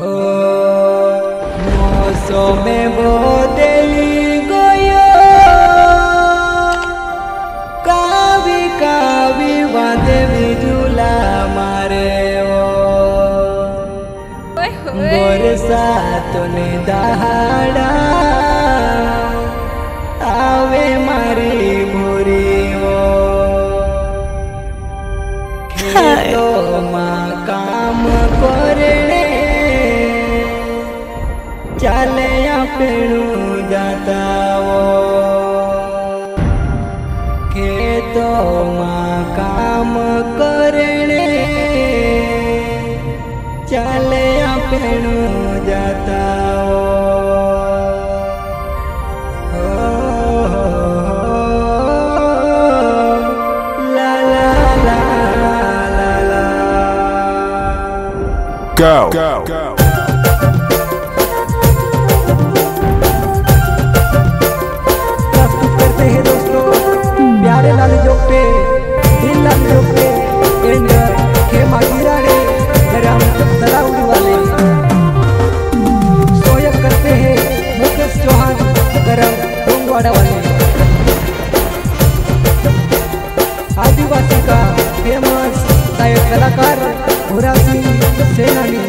हो मौसम बदली गयो कावी कावी बांधे बिजुला मारे मोर साथ ने दहाड़ा आवे मारी मोरी ओ। खेतो माँ काम करे આપણું જાતાઓ ખેતોમાં કામ કરે ચાલે આપણું જાતાઓ La la la la la. Go. Go. Go. मराठवाड्यावाले आदिवासी का फेमस गायक कलाकार भुरासिंग सेनानी.